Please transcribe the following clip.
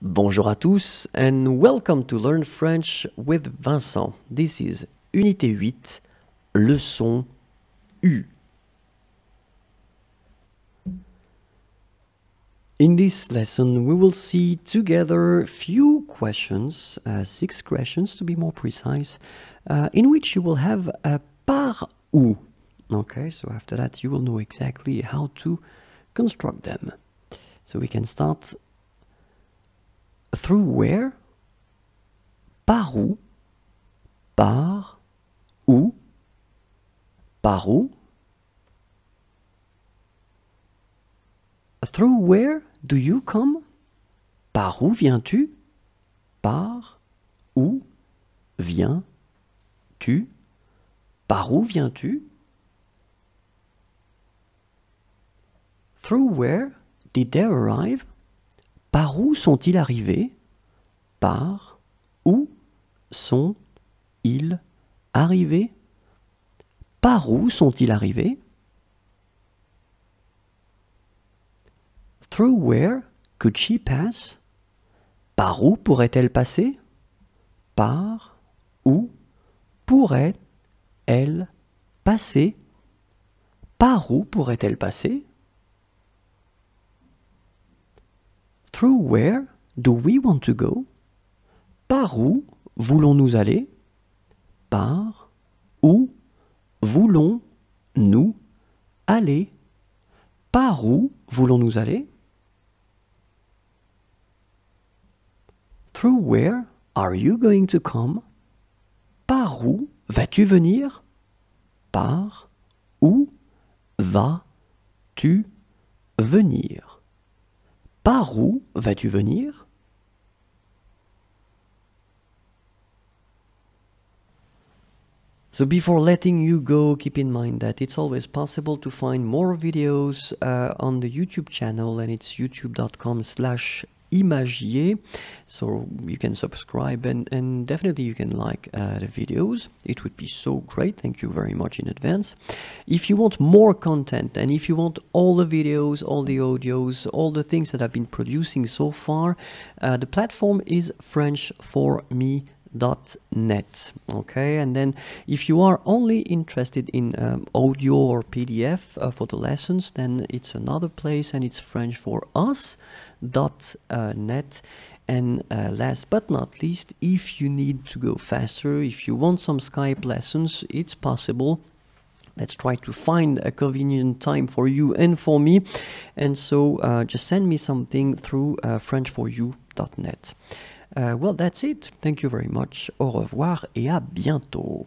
Bonjour à tous and welcome to Learn French with Vincent. This is Unité 8, leçon U. In this lesson, we will see together few questions, uh, six questions to be more precise, uh, in which you will have a par où. Okay, so after that, you will know exactly how to construct them. So we can start through where, par où, par où, par où? Through where do you come? Par où viens-tu? Par où viens-tu? Par où viens-tu? Through where did they arrive? Par où sont-ils arrivés? Par où sont-ils arrivés? Par où sont-ils arrivés? Through where could she pass? Par où pourrait-elle passer? Par où pourrait-elle passer? Par où pourrait-elle passer? Through where do we want to go? Par où voulons-nous aller? Par où voulons-nous aller? Par où voulons-nous aller? Through where are you going to come? Par où vas-tu venir? Par où vas-tu venir? Par où vas-tu venir? So before letting you go, keep in mind that it's always possible to find more videos uh, on the YouTube channel and it's youtube.com slash imagier so you can subscribe and, and definitely you can like uh, the videos. It would be so great. Thank you very much in advance. If you want more content and if you want all the videos all the audios all the things that i've been producing so far uh, the platform is french for me net okay? And then if you are only interested in um, audio or pdf uh, for the lessons then it's another place and it's french for us dot uh, net. And uh, last but not least if you need to go faster if you want some skype lessons it's possible. Let's try to find a convenient time for you and for me. And so uh, just send me something through uh, french4you.net uh, well, that's it. Thank you very much. Au revoir et à bientôt.